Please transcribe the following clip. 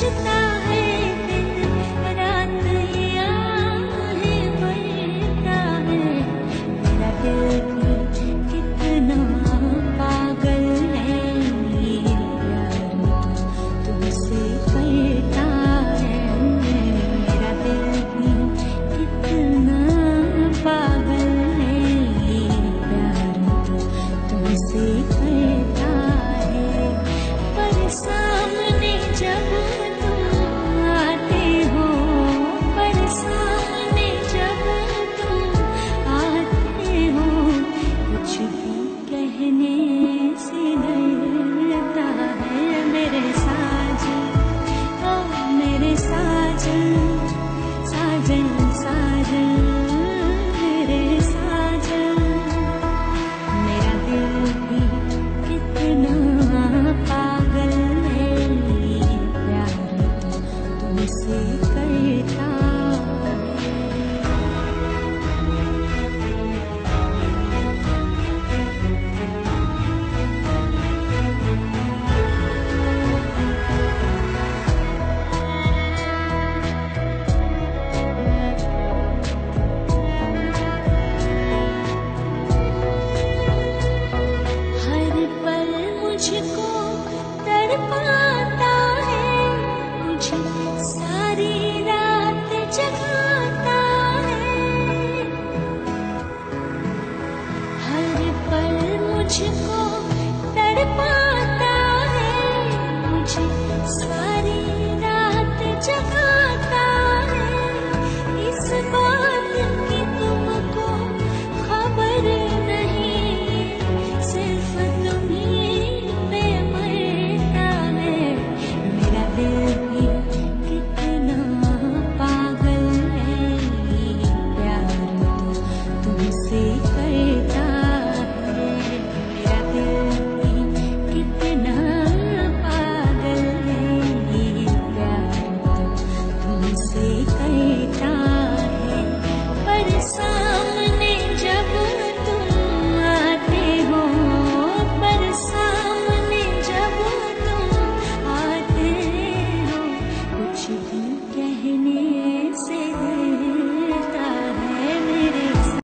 पूछता है। Chỉ